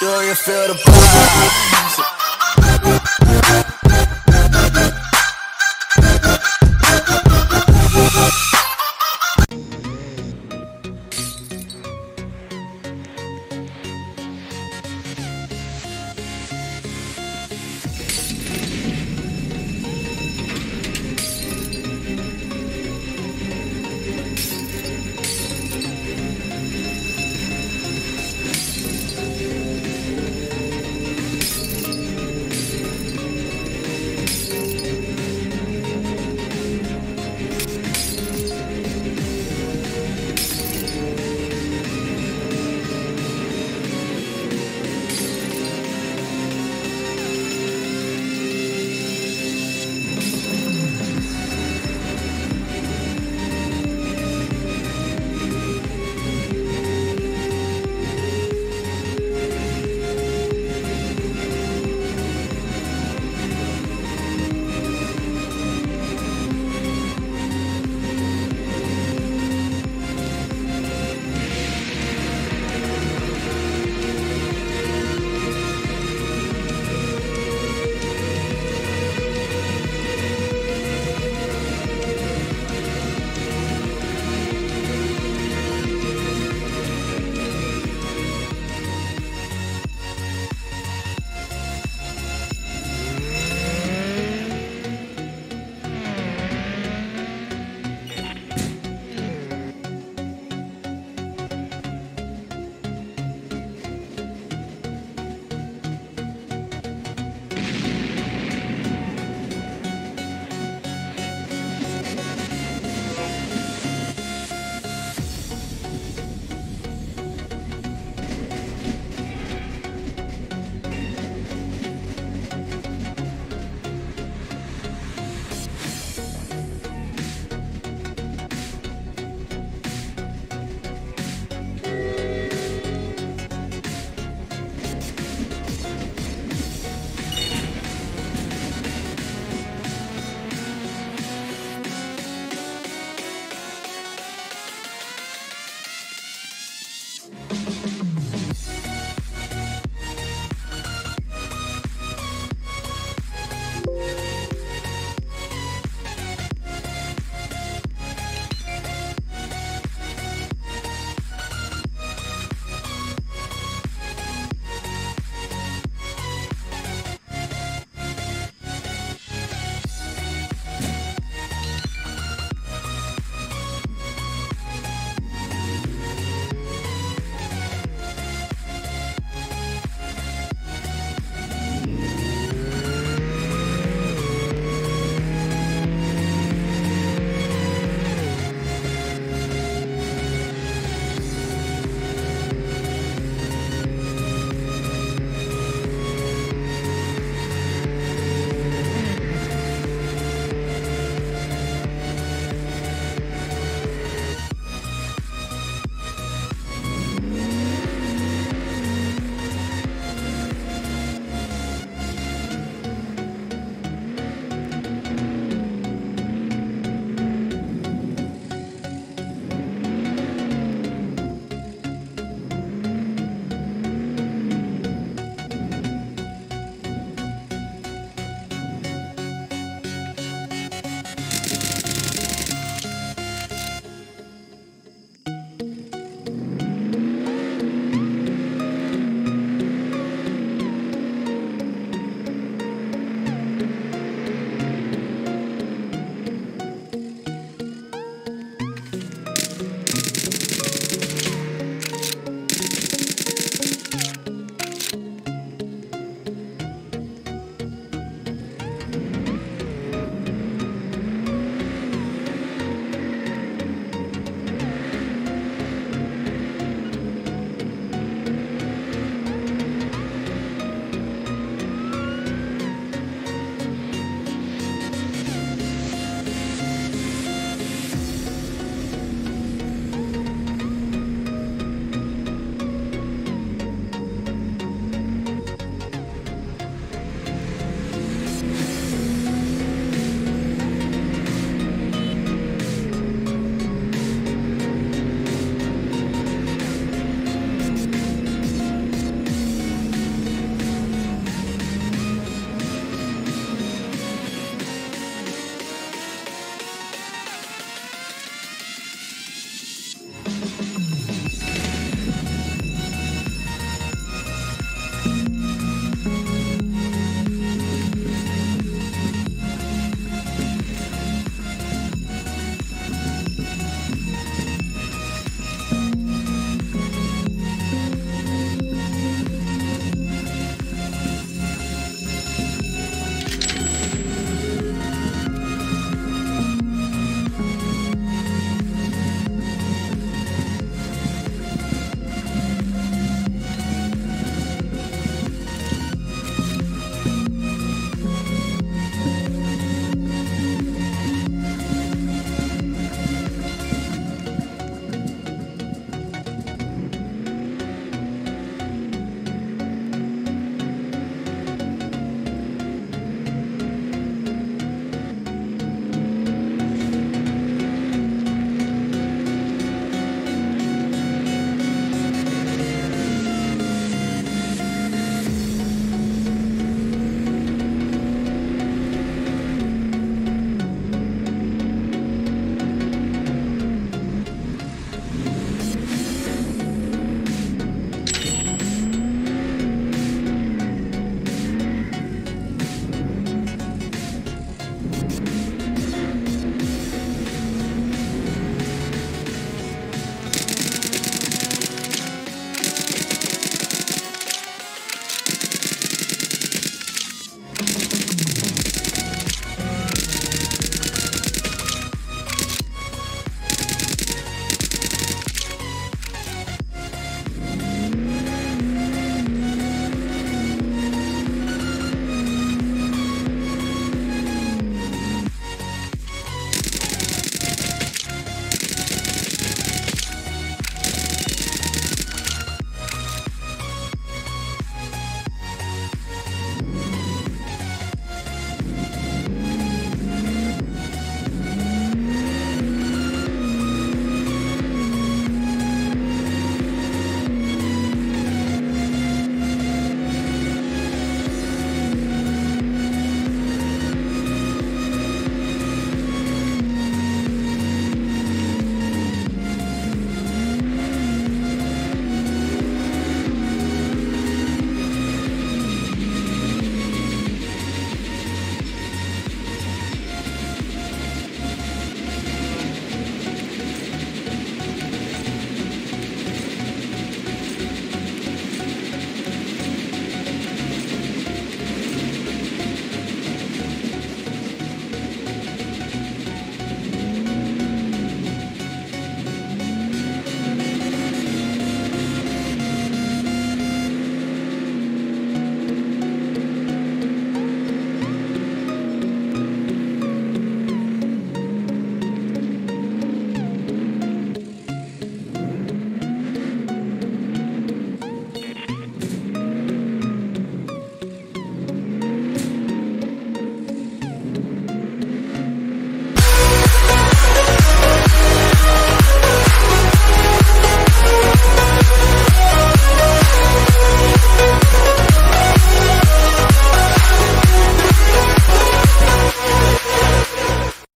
Do you feel the pressure?